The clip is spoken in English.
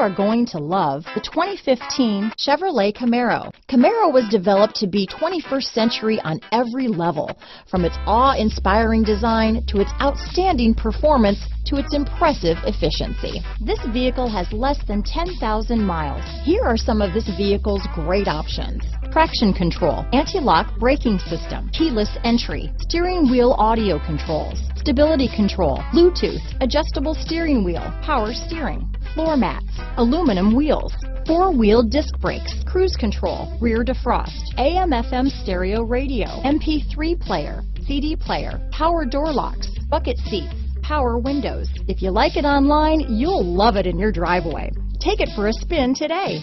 are going to love the 2015 Chevrolet Camaro. Camaro was developed to be 21st century on every level, from its awe-inspiring design to its outstanding performance to its impressive efficiency. This vehicle has less than 10,000 miles. Here are some of this vehicle's great options. Traction control, anti-lock braking system, keyless entry, steering wheel audio controls, stability control, Bluetooth, adjustable steering wheel, power steering, floor mats, aluminum wheels, four-wheel disc brakes, cruise control, rear defrost, AM FM stereo radio, MP3 player, CD player, power door locks, bucket seats, power windows. If you like it online, you'll love it in your driveway. Take it for a spin today.